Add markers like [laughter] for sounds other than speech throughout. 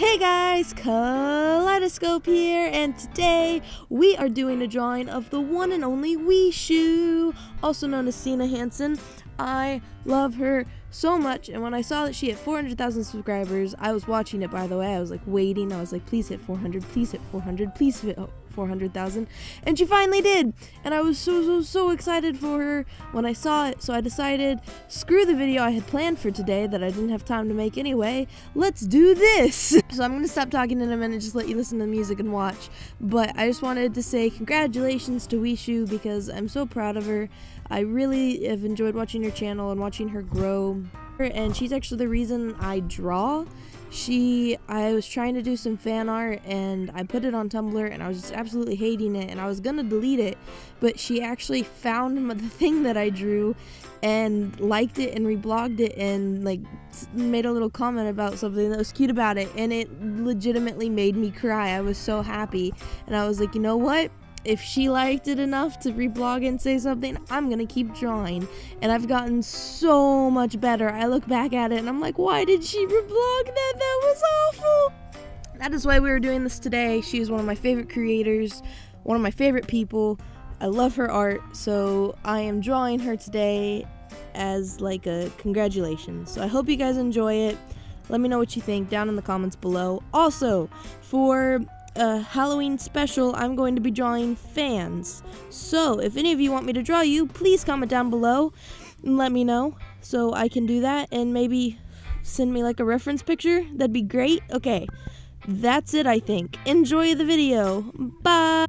Hey guys, Kalidescope here, and today we are doing a drawing of the one and only Wiishu, also known as Sina Hansen. I love her so much, and when I saw that she had 400,000 subscribers, I was watching it by the way, I was like waiting, I was like, please hit 400, please hit 400, please hit oh, 400,000 and she finally did. And I was so so so excited for her when I saw it. So I decided screw the video I had planned for today that I didn't have time to make anyway. Let's do this. [laughs] So I'm gonna stop talking in a minute just let you listen to the music and watch. But I just wanted to say congratulations to Wiishu because I'm so proud of her. I really have enjoyed watching her channel and watching her grow and she's actually the reason I draw. She I was trying to do some fan art and I put it on Tumblr and I was just absolutely hating it and I was gonna delete it but she actually found the thing that I drew and liked it and reblogged it and like made a little comment about something that was cute about it and it legitimately made me cry. I was so happy and I was like you know what if she liked it enough to reblog and say something, I'm gonna keep drawing. And I've gotten so much better. I look back at it and I'm like, why did she reblog that? That was awful. That is why we were doing this today. She is one of my favorite creators, one of my favorite people. I love her art, so I am drawing her today as like a congratulations. So I hope you guys enjoy it. Let me know what you think down in the comments below. Also, for a Halloween special, I'm going to be drawing fans. So, if any of you want me to draw you, please comment down below and let me know so I can do that and maybe send me like a reference picture. That'd be great. Okay, that's it, I think. Enjoy the video. Bye.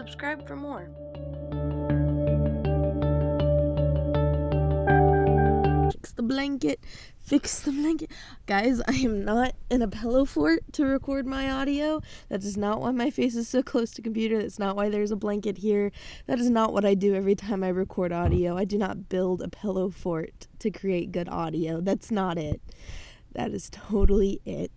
Subscribe for more. fix the blanket, fix the blanket. Guys, I am not in a pillow fort to record my audio. That is not why my face is so close to computer. That's not why there's a blanket here. That is not what I do every time I record audio. I do not build a pillow fort to create good audio. That's not it. That is totally it.